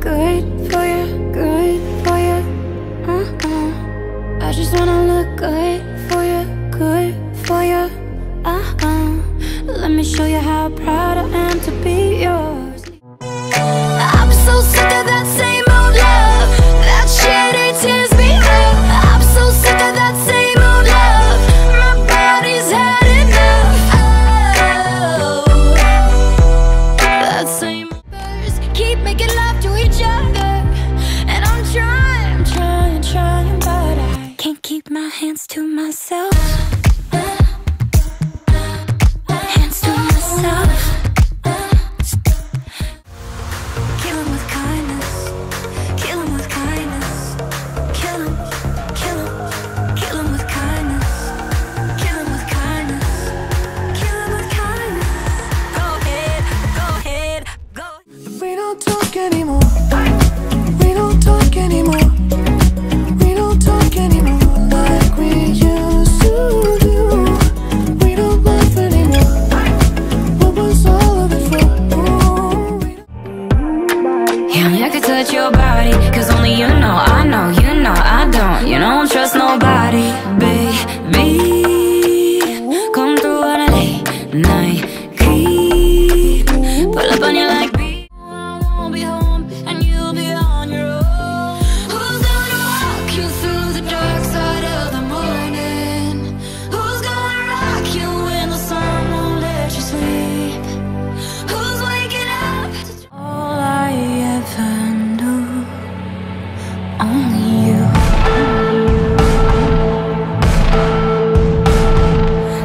good for you, good for you. Mm -mm. I just wanna. I can't keep my hands to myself. only you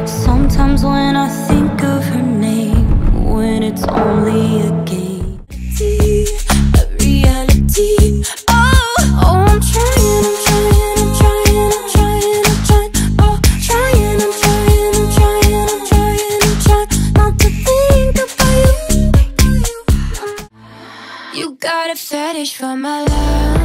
Sometimes when I think of her name When it's only a game. A reality. Oh, oh I'm trying, I'm trying, I'm trying, I'm trying, I'm trying. Oh, trying, I'm trying, I'm trying, I'm trying, I'm trying Not to think about you. You got a fetish for my love.